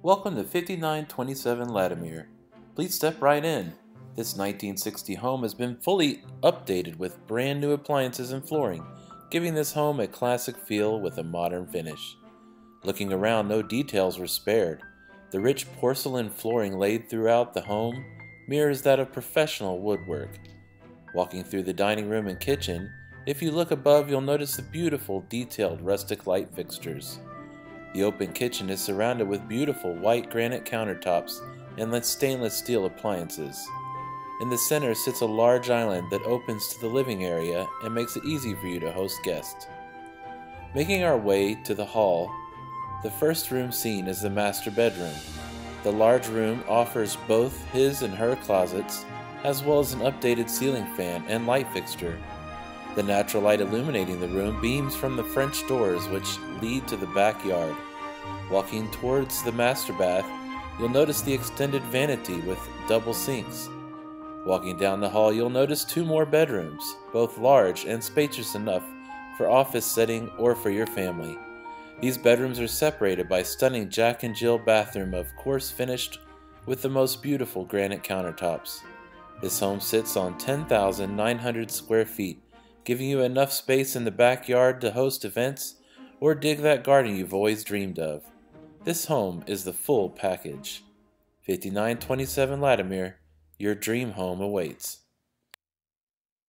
Welcome to 5927 Lattimer. Please step right in. This 1960 home has been fully updated with brand new appliances and flooring, giving this home a classic feel with a modern finish. Looking around, no details were spared. The rich porcelain flooring laid throughout the home mirrors that of professional woodwork. Walking through the dining room and kitchen, if you look above, you'll notice the beautiful, detailed rustic light fixtures. The open kitchen is surrounded with beautiful white granite countertops and stainless steel appliances. In the center sits a large island that opens to the living area and makes it easy for you to host guests. Making our way to the hall, the first room seen is the master bedroom. The large room offers both his and her closets, as well as an updated ceiling fan and light fixture. The natural light illuminating the room beams from the French doors which lead to the backyard. Walking towards the master bath, you'll notice the extended vanity with double sinks. Walking down the hall, you'll notice two more bedrooms, both large and spacious enough for office setting or for your family. These bedrooms are separated by stunning Jack and Jill bathroom of course finished with the most beautiful granite countertops. This home sits on 10,900 square feet giving you enough space in the backyard to host events or dig that garden you've always dreamed of. This home is the full package. 5927 Lattimer, your dream home awaits.